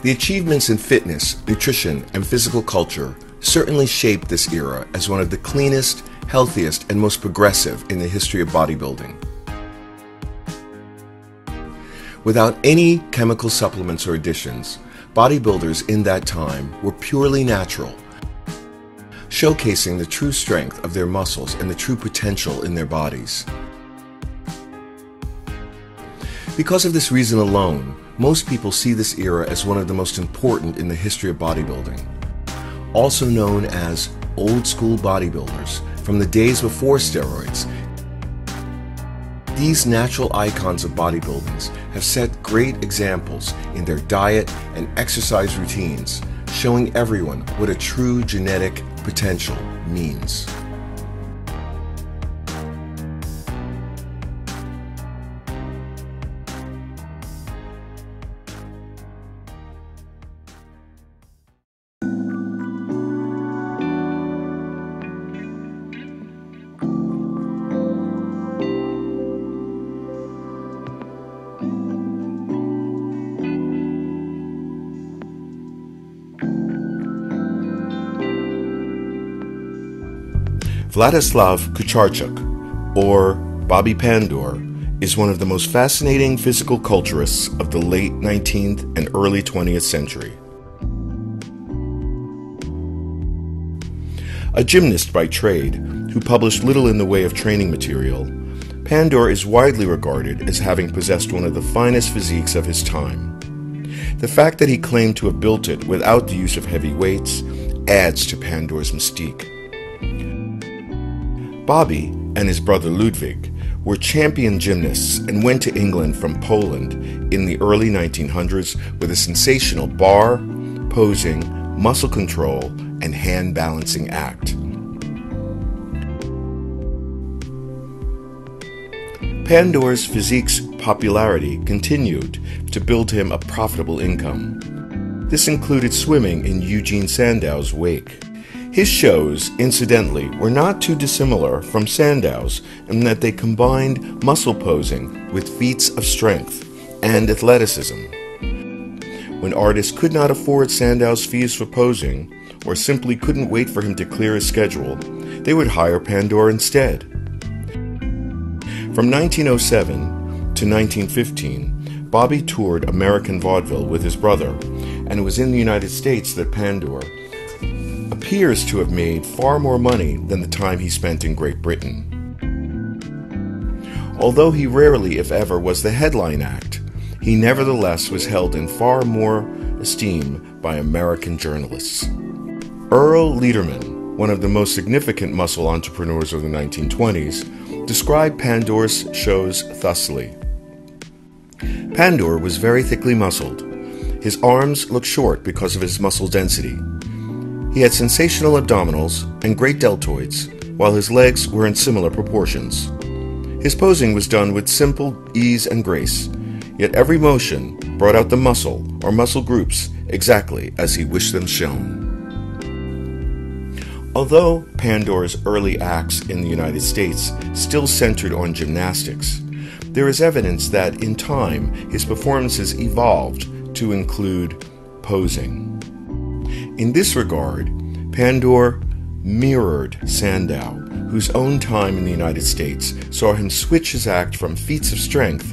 The achievements in fitness, nutrition, and physical culture certainly shaped this era as one of the cleanest, healthiest, and most progressive in the history of bodybuilding. Without any chemical supplements or additions, bodybuilders in that time were purely natural, showcasing the true strength of their muscles and the true potential in their bodies. Because of this reason alone, most people see this era as one of the most important in the history of bodybuilding. Also known as old school bodybuilders from the days before steroids, these natural icons of bodybuilding have set great examples in their diet and exercise routines, showing everyone what a true genetic potential means. Vladislav Kucharchuk, or Bobby Pandour, is one of the most fascinating physical culturists of the late 19th and early 20th century. A gymnast by trade who published little in the way of training material, Pandour is widely regarded as having possessed one of the finest physiques of his time. The fact that he claimed to have built it without the use of heavy weights adds to Pandour's mystique. Bobby and his brother Ludwig were champion gymnasts and went to England from Poland in the early 1900s with a sensational bar, posing, muscle control, and hand balancing act. Pandour's physique's popularity continued to build him a profitable income. This included swimming in Eugene Sandow's wake. His shows, incidentally, were not too dissimilar from Sandow's in that they combined muscle posing with feats of strength and athleticism. When artists could not afford Sandow's fees for posing, or simply couldn't wait for him to clear his schedule, they would hire Pandour instead. From 1907 to 1915, Bobby toured American vaudeville with his brother, and it was in the United States that Pandour appears to have made far more money than the time he spent in Great Britain. Although he rarely, if ever, was the headline act, he nevertheless was held in far more esteem by American journalists. Earle Liederman, one of the most significant muscle entrepreneurs of the 1920s, described Pandour's shows thusly Pandour was very thickly muscled. His arms looked short because of his muscle density. He had sensational abdominals and great deltoids, while his legs were in similar proportions. His posing was done with simple ease and grace, yet every motion brought out the muscle or muscle groups exactly as he wished them shown. Although Pandour's early acts in the United States still centered on gymnastics, there is evidence that in time his performances evolved to include posing. In this regard, Pandour mirrored Sandow, whose own time in the United States saw him switch his act from feats of strength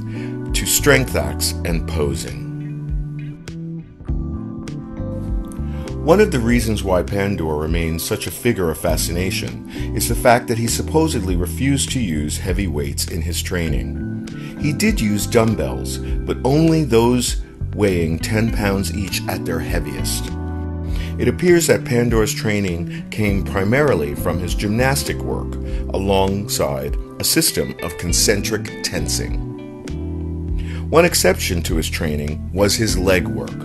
to strength acts and posing. One of the reasons why Pandour remains such a figure of fascination is the fact that he supposedly refused to use heavy weights in his training. He did use dumbbells, but only those weighing 10 pounds each at their heaviest. It appears that Pandour's training came primarily from his gymnastic work, alongside a system of concentric tensing. One exception to his training was his leg work.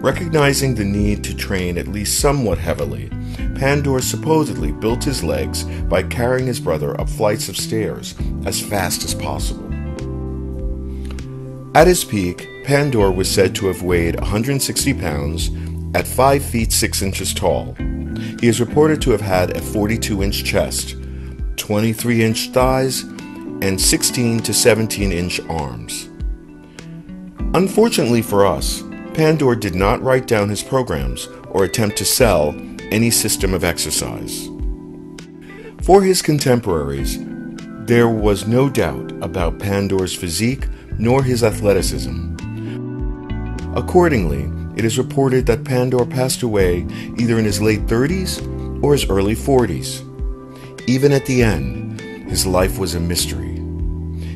Recognizing the need to train at least somewhat heavily, Pandour supposedly built his legs by carrying his brother up flights of stairs as fast as possible. At his peak, Pandour was said to have weighed 160 pounds at 5 feet 6 inches tall, he is reported to have had a 42 inch chest, 23 inch thighs, and 16 to 17 inch arms. Unfortunately for us, Pandour did not write down his programs or attempt to sell any system of exercise. For his contemporaries, there was no doubt about Pandour's physique nor his athleticism. Accordingly, it is reported that Pandour passed away either in his late 30s or his early 40s. Even at the end, his life was a mystery.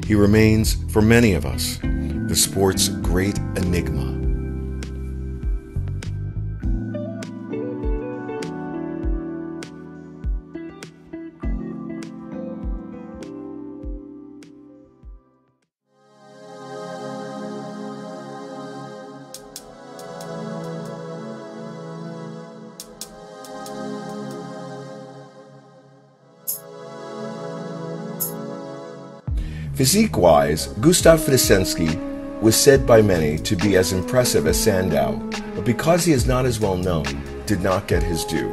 He remains, for many of us, the sport's great enigma. Physique wise, Gustav Fristensky was said by many to be as impressive as Sandow, but because he is not as well known, did not get his due.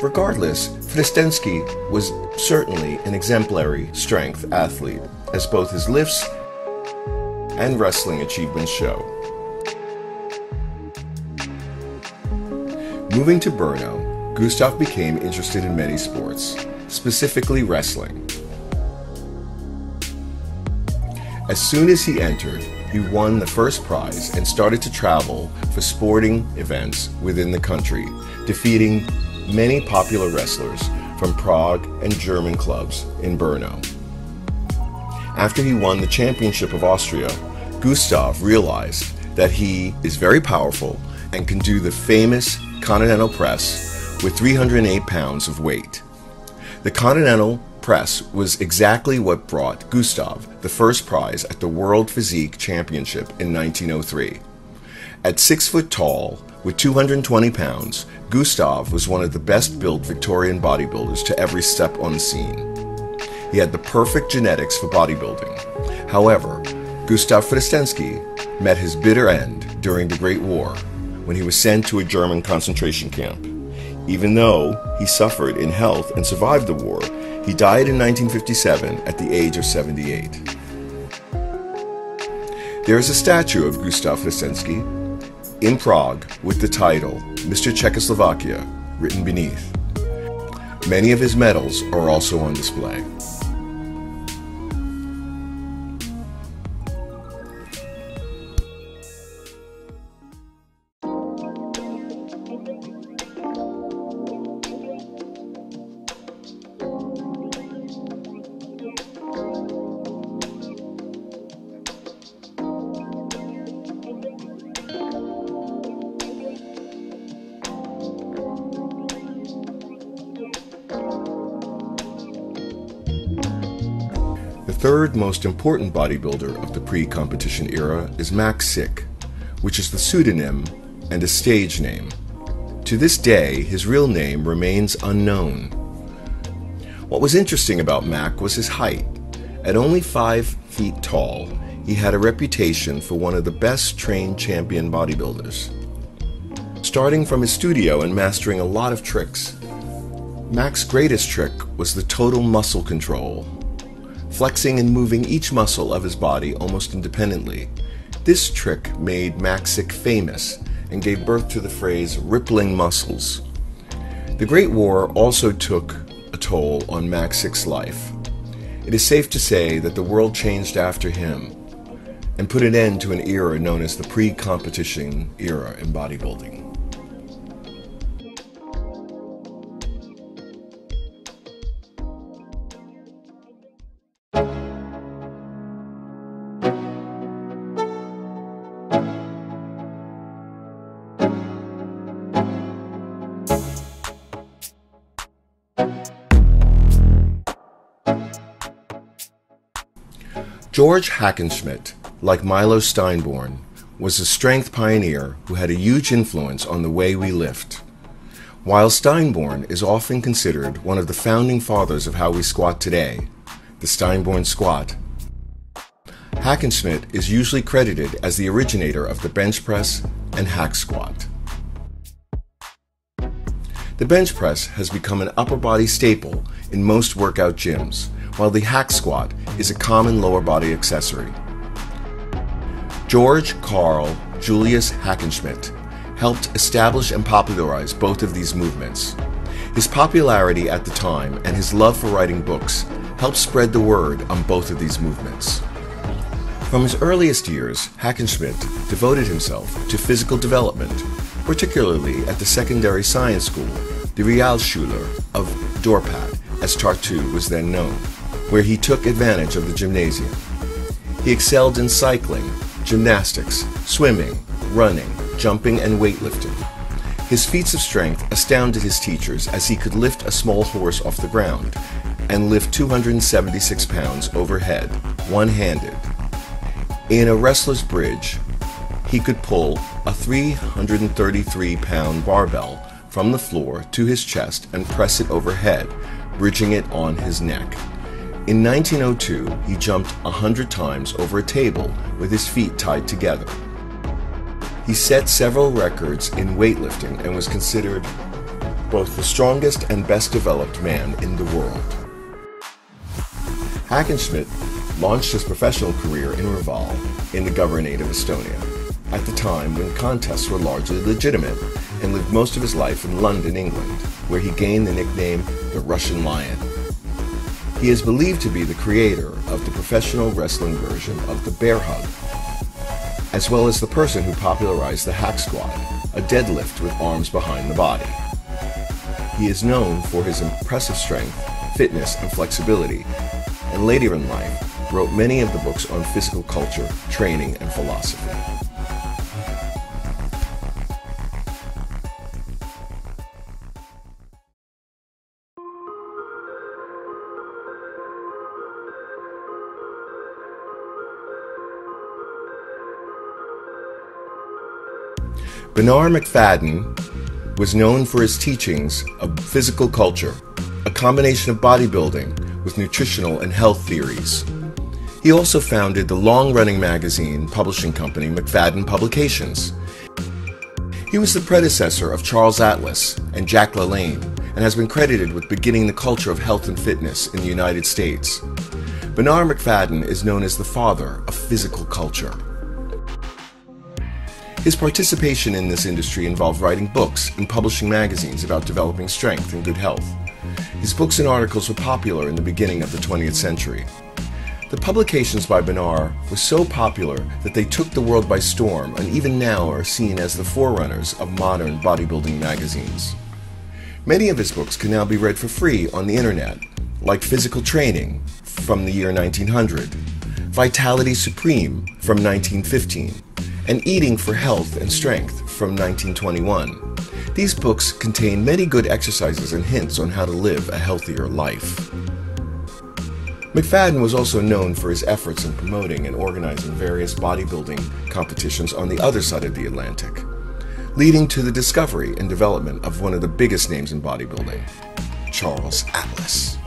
Regardless, Fristensky was certainly an exemplary strength athlete, as both his lifts and wrestling achievements show. Moving to Brno, Gustav became interested in many sports, specifically wrestling. As soon as he entered, he won the first prize and started to travel for sporting events within the country, defeating many popular wrestlers from Prague and German clubs in Brno. After he won the Championship of Austria, Gustav realized that he is very powerful and can do the famous Continental Press with 308 pounds of weight. The Continental press was exactly what brought Gustav the first prize at the World Physique Championship in 1903. At 6 foot tall, with 220 pounds, Gustav was one of the best built Victorian bodybuilders to ever step on the scene. He had the perfect genetics for bodybuilding. However, Gustav Fristensky met his bitter end during the Great War when he was sent to a German concentration camp. Even though he suffered in health and survived the war, he died in 1957 at the age of 78. There is a statue of Gustav Fristensky in Prague with the title Mr. Czechoslovakia written beneath. Many of his medals are also on display. Third most important bodybuilder of the pre-competition era is Max Sick, which is the pseudonym and a stage name. To this day, his real name remains unknown. What was interesting about Mac was his height. At only 5 feet tall, he had a reputation for one of the best trained champion bodybuilders. Starting from his studio and mastering a lot of tricks, Mac's greatest trick was the total muscle control flexing and moving each muscle of his body almost independently. This trick made Maxick famous and gave birth to the phrase rippling muscles. The Great War also took a toll on Maxick's life. It is safe to say that the world changed after him and put an end to an era known as the pre-competition era in bodybuilding. George Hackenschmidt, like Milo Steinborn, was a strength pioneer who had a huge influence on the way we lift. While Steinborn is often considered one of the founding fathers of how we squat today, the Steinborn squat, Hackenschmidt is usually credited as the originator of the bench press and hack squat. The bench press has become an upper body staple in most workout gyms, while the hack squat is a common lower body accessory. George Carl Julius Hackenschmidt, helped establish and popularize both of these movements. His popularity at the time and his love for writing books helped spread the word on both of these movements. From his earliest years, Hackenschmidt devoted himself to physical development, particularly at the secondary science school, the Realschule of Dorpat, as Tartu was then known, where he took advantage of the gymnasium. He excelled in cycling, gymnastics, swimming, running, jumping, and weightlifting. His feats of strength astounded his teachers as he could lift a small horse off the ground and lift 276 pounds overhead, one-handed. In a wrestler's bridge, he could pull a 333-pound barbell from the floor to his chest and press it overhead, bridging it on his neck. In 1902, he jumped 100 times over a table with his feet tied together. He set several records in weightlifting and was considered both the strongest and best developed man in the world. Hackenschmidt launched his professional career in Reval in the governorate of Estonia, at the time when contests were largely legitimate, and lived most of his life in London, England, where he gained the nickname the Russian Lion. He is believed to be the creator of the professional wrestling version of the bear hug, as well as the person who popularized the hack squat, a deadlift with arms behind the body. He is known for his impressive strength, fitness, and flexibility, and later in life wrote many of the books on physical culture, training, and philosophy. Bernard Macfadden was known for his teachings of physical culture, a combination of bodybuilding with nutritional and health theories. He also founded the long-running magazine publishing company Macfadden Publications. He was the predecessor of Charles Atlas and Jack LaLanne and has been credited with beginning the culture of health and fitness in the United States. Bernard Macfadden is known as the father of physical culture. His participation in this industry involved writing books and publishing magazines about developing strength and good health. His books and articles were popular in the beginning of the 20th century. The publications by Bernard were so popular that they took the world by storm and even now are seen as the forerunners of modern bodybuilding magazines. Many of his books can now be read for free on the internet, like Physical Training from the year 1900, Vitality Supreme from 1915, and Eating for Health and Strength from 1921. These books contain many good exercises and hints on how to live a healthier life. Macfadden was also known for his efforts in promoting and organizing various bodybuilding competitions on the other side of the Atlantic, leading to the discovery and development of one of the biggest names in bodybuilding, Charles Atlas.